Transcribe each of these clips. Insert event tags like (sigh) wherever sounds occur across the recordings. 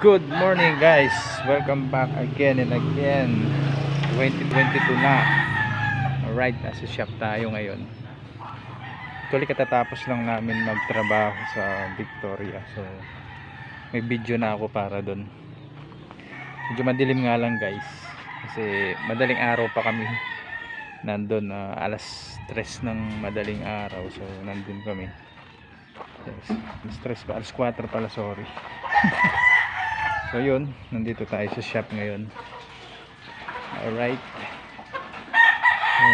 Good morning guys. Welcome back again and again. 2022 na. Alright, nasa shop tayo ngayon. Actually katatapos lang namin magtrabaho sa Victoria. So may video na ako para doon. Medyo madilim nga lang guys. Kasi madaling araw pa kami nandun uh, alas 3 ng madaling araw. So nandun kami. Yes, 3 pa, alas 4 pala sorry. (laughs) So yun, nandito tayo sa shop ngayon. Alright. So,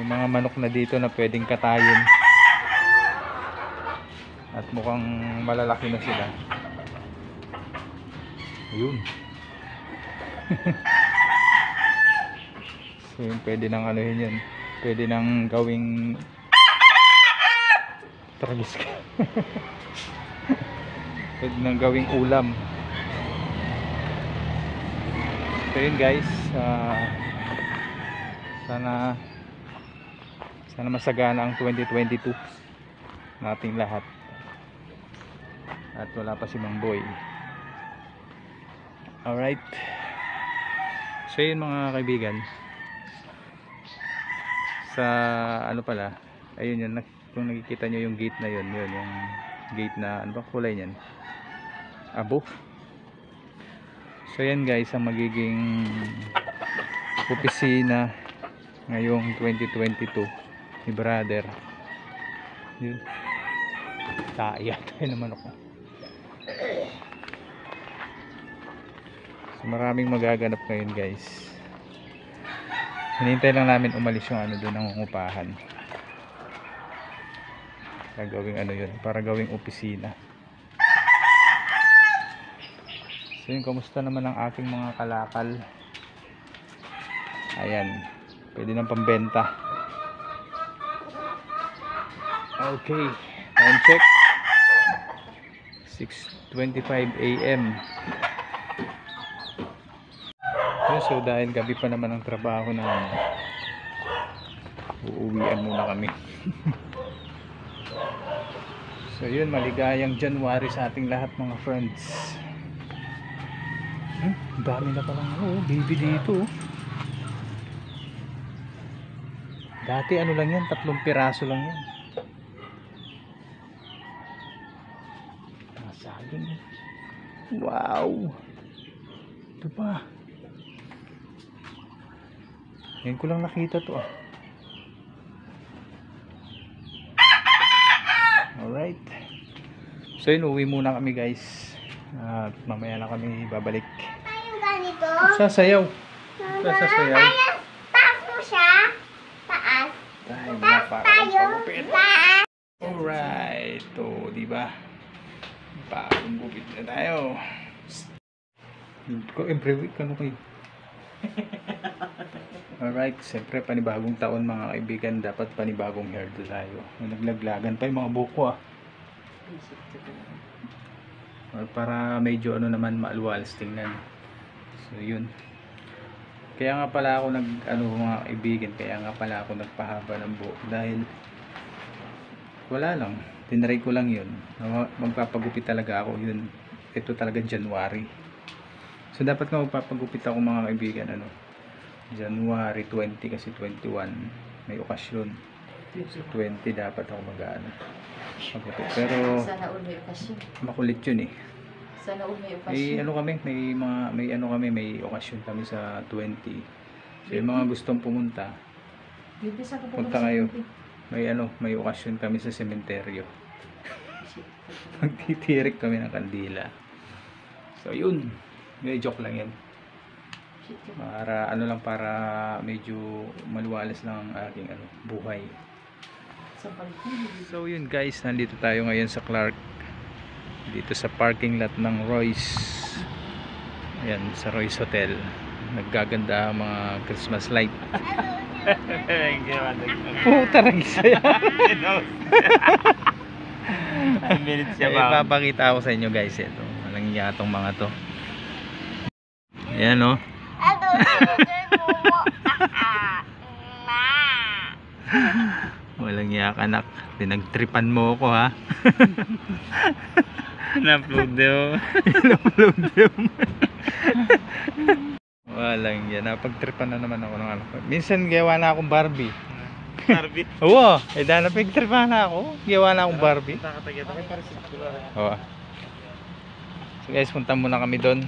may mga manok na dito na pwedeng katayin. At mukhang malalaki na sila. Ayun. (laughs) so yun, pwede nang anuhin yun. Pwede nang gawing tragis (laughs) ka. Pwede nang gawing ulam. So yun guys. Uh, sana sana masagana ang 2022 nating lahat. At wala pa si Mang Boy. Alright. So yun mga kaibigan. Sa ano pala ayun yun kung nakikita nyo yung gate na yun yun yung gate na ano ba kulay niyan? Abo. So yan guys ang magiging opisina ngayong 2022 ni brother. Yun. Taya tayo naman ako so maraming magaganap ngayon guys. Hinintay lang namin umalis yung ano doon ang upahan para gawing ano yun para gawing opisina So yun, kamusta naman ang aking mga kalakal? Ayan, pwede nang pambenta. Okay, time check. 6.25 a.m. So dahil gabi pa naman ang trabaho na uuwian muna kami. (laughs) so yun, maligayang January sa ating lahat mga friends. Hmm, dami na palang oh, baby dito. oh. Dati ano lang yan, tatlong piraso lang yan. Nasagin. Wow. Ito pa. Ngayon ko lang nakita to ah. Alright. So yun, uwi muna kami guys. At mamaya na kami babalik. yung ganito? Sasayaw. Sasayaw. Taas, mo siya. Taas. Taas tayo. Taas. Alright. To, di ba? Bagong gupit na tayo. Ko every week ano kayo? Alright, siyempre panibagong taon mga kaibigan, dapat panibagong hairdo tayo. Naglaglagan pa yung mga buko ah. Or para medyo ano naman maalwalas tingnan. So yun. Kaya nga pala ako nag ano mga kaibigan, kaya nga pala ako nagpahaba ng buhok dahil wala lang. Tinry ko lang yun. Magpapagupit talaga ako yun. Ito talaga January. So dapat nga magpapagupit ako mga kaibigan ano. January 20 kasi 21 may okasyon. So 20 dapat ako mag-ano. Magupit. Pero Sana all may okasyon. makulit yun eh. Sana all may May okasyon. ano kami, may mga may ano kami, may okasyon kami sa 20. So yung mga gustong pumunta, Punta kayo. may ano, may okasyon kami sa sementeryo. (laughs) Magtitirik kami ng kandila. So yun, may joke lang yan. Para ano lang para medyo maluwalas lang ang aking ano, buhay. So yun guys, nandito tayo ngayon sa Clark. Dito sa parking lot ng Royce. Ayan, sa Royce Hotel. Naggaganda ang mga Christmas light. Puta rin Ay, ipapakita ko sa inyo guys ito. Walang iya tong mga to. Ayan oh. (laughs) Walang iyak anak. Pinagtripan mo ko ha. Na-upload daw. In-upload yun. Walang yan. Napagtripan na naman ako ng ano. Minsan gawa na akong Barbie. Barbie. (laughs) Oo, eh dahil napagtripan na ako. Gawa na akong Barbie. Ako. Oo. So guys, punta muna kami doon.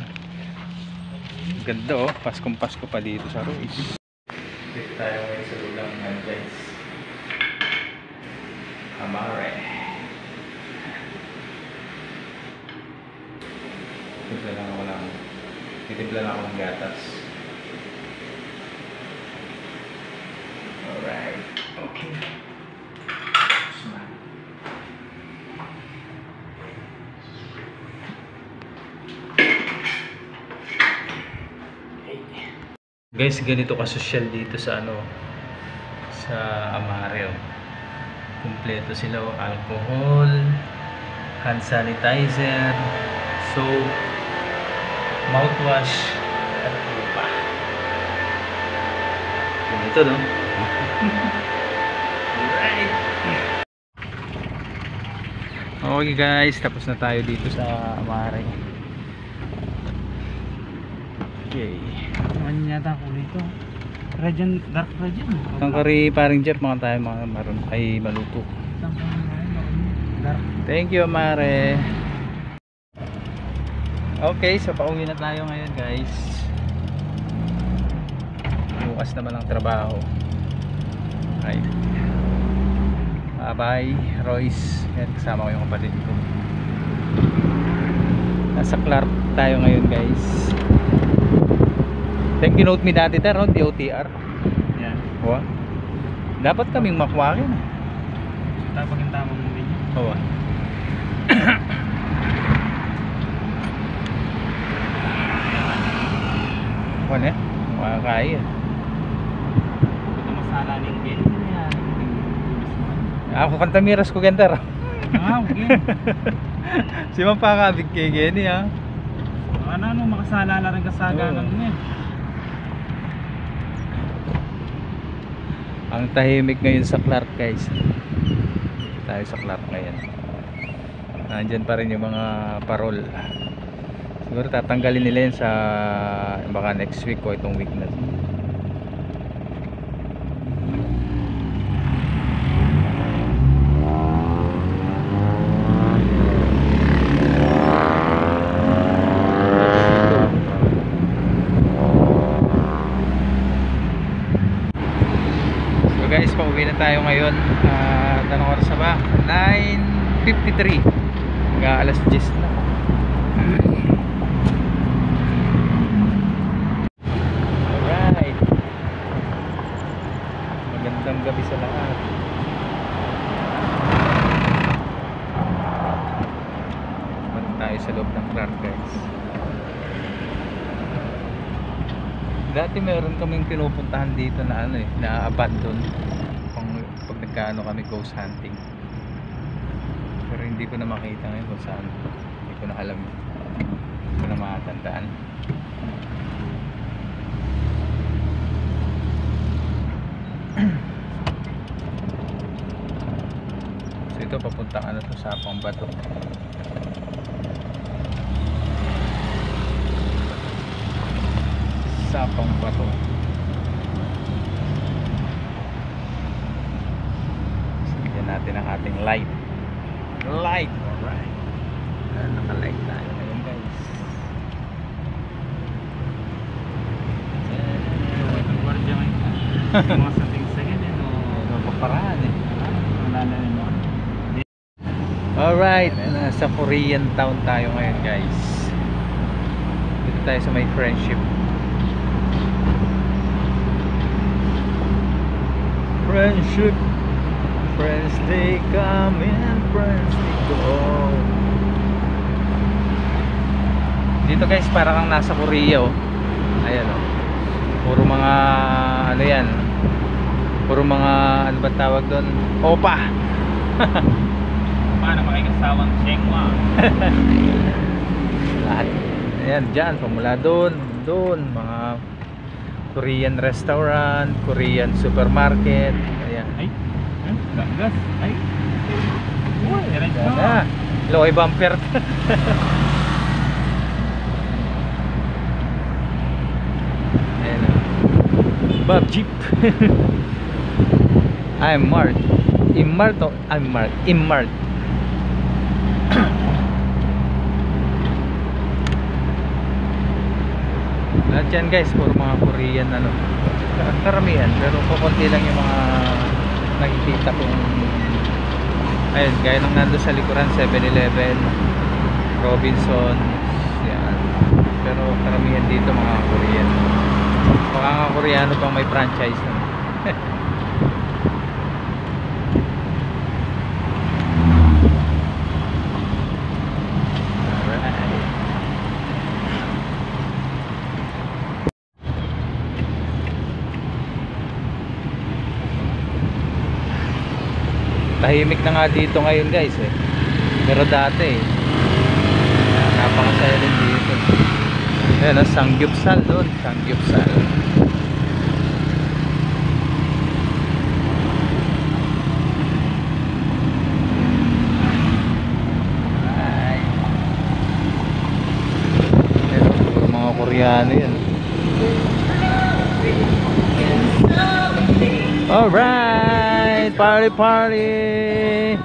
Ganda oh, Paskong Pasko pa dito sa Ruiz. Dito tayo ngayon sa lulang ng guys. Amare. Timpla lang ako ng titimpla lang ako ng gatas. Alright. Okay. Guys, ganito ka social dito sa ano sa Amare. Kumpleto sila oh. alcohol, hand sanitizer, soap, mouthwash, at lupa. Ganito no? (laughs) Alright. Okay guys, tapos na tayo dito sa Amare. Okay. Ano yata ako nito? Radiant, dark radiant. Ang kari paring Jeff, mga tayo mga maroon ay maluto. Thank you, Mare. Okay, so pauwi na tayo ngayon, guys. Bukas naman ang trabaho. Right. Bye-bye, Royce. Yan, kasama ko yung kapatid ko. Nasa Clark tayo ngayon, guys. Thank you note me dati tayo, no? DOTR. Yan. Wow. Dapat kaming makwakin. Tapos yung tamang video. Oo. Ano eh? Makakaya. Ito masala ng. Yan. Ako kantamiras ko ganda Ah, okay. (laughs) Si mapakabig kay Kenny ha. Ano ano, makasala na rin kasaga Oo. ng yan. Ang tahimik ngayon sa Clark guys. Tayo sa Clark ngayon. Nandyan pa rin yung mga parol. Siguro tatanggalin nila yun sa baka next week o itong week na So guys, pauwi na tayo ngayon. Uh, anong oras na ba? 9.53. Mga alas 10 na. Alright. Magandang gabi sa lahat. Punta tayo sa loob ng Clark guys. Dati kaming pinupuntahan dito na ano eh, na abandon pang pag nagkaano kami ghost hunting. Pero hindi ko na makita ngayon kung saan. Hindi ko na alam. Hindi ko na makatandaan. (clears throat) so ito papuntang ano to sa Pambato. Sapang Bato. Sigyan natin ang ating light. Light! Alright. Ayan, Naka-light tayo ngayon guys. Mga something second yan o. Ano pa paraan eh. Wala na rin mo. Alright, nasa Korean town tayo ngayon guys. Dito tayo sa may friendship. Friendship Friends they come and friends they go Dito guys parang kang nasa Korea oh. Ayan oh. Puro mga ano yan Puro mga ano ba tawag doon? Opa (laughs) Paano makikasawang Shengwa? (laughs) lahat ayan dyan pamula doon doon mga Korean restaurant Korean supermarket ayan Ay. Gas. Ay. Uy, Yan na. Loy bumper. (laughs) Ayan. Bob Jeep. (laughs) I'm Mark. Imart o I'm Mark. Imart. (clears throat) Lahat yan guys, puro mga Korean ano. Karamihan, pero kukunti lang yung mga nakikita kong ayun, gaya nung nando sa likuran 7-Eleven Robinson yan. pero karamihan dito mga Korean nga Koreano pang may franchise no? (laughs) Alright. Tahimik na nga dito ngayon guys eh. Pero dati eh. Napakasaya din dito. Ayan ah, sangyupsal doon sangyupsal mga koreano yan. Alright, party party.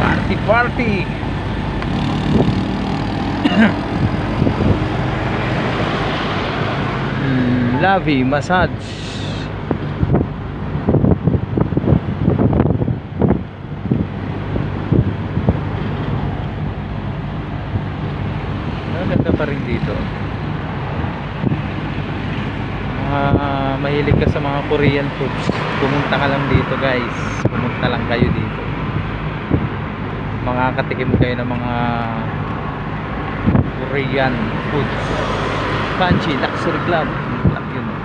party party. mm, Lavi massage. Ang ganda pa rin dito mahilig ka sa mga Korean foods pumunta ka lang dito guys. Pumunta lang kayo dito. Makakatikim kayo ng mga Korean foods. Kanchi Luxury Club. Lock yun oh.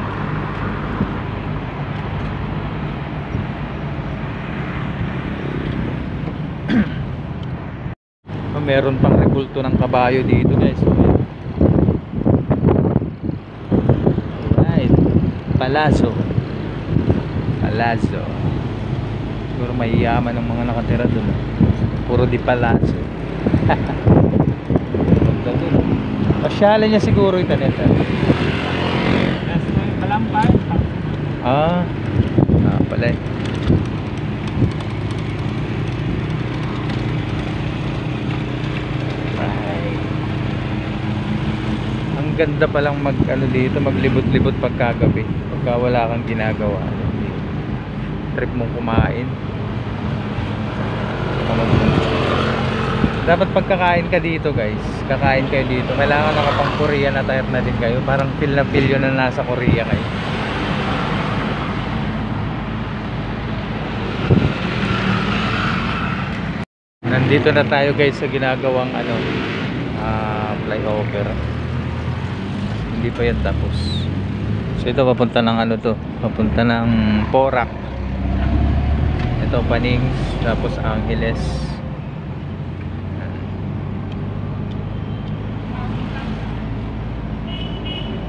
(clears throat) oh, meron pang rekulto ng kabayo dito guys Palazzo. Palazzo. Siguro may yaman ng mga nakatira doon. Puro di Palazzo. (laughs) Pasyalan niya siguro ito nito. Kalampay. Ah. Ah, pala eh. Ang ganda palang mag ano dito, maglibot-libot pagkagabi. Pagka wala kang ginagawa. Trip mong kumain. Dapat pagkakain ka dito guys, kakain kayo dito. Kailangan nakapang Korean attire na din kayo. Parang feel na feel yun na nasa Korea kayo. Nandito na tayo guys sa ginagawang ano ah, flyover. Hindi pa yan tapos. So ito papunta ng ano to, papunta ng Porac. Ito Panings, tapos Angeles.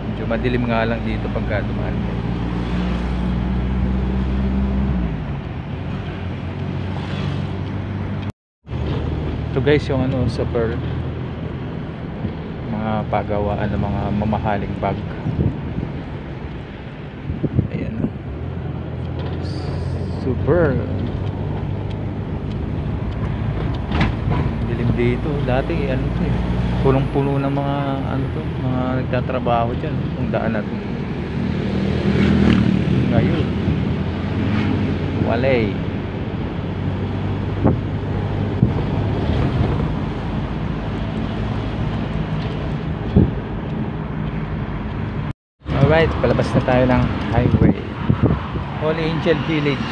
Medyo madilim nga lang dito pagka dumaan. Ito guys yung ano sa Pearl pagawaan ng mga mamahaling bag. Ayan. Super. Dilim dito. Dati ano to eh. Punong-puno ng mga ano to, mga nagtatrabaho diyan kung daan natin. Ngayon. Walay. Alright, palabas na tayo ng highway. Holy Angel Village.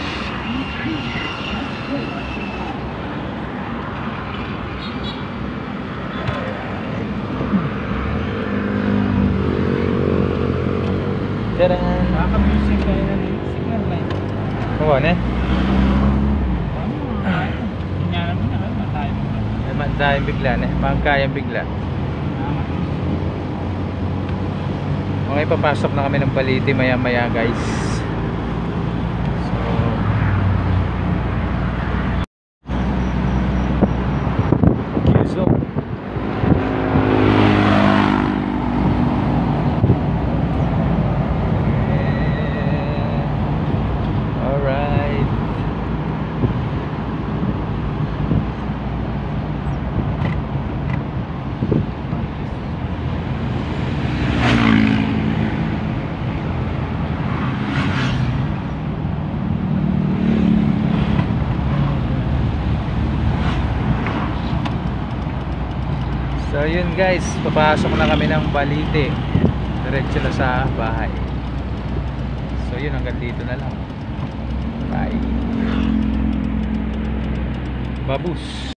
Tadaan! Nakaka-music kayo na ng signal line. Oo, ne? Hinyanan mo na, na. Ay, Magkayang bigla, ne? Magkayang bigla. Okay, papasok na kami ng Paliti maya maya guys. So, yun guys, papasok na kami ng Balite. Diretso na sa bahay. So yun, hanggang dito na lang. Bye. Babus.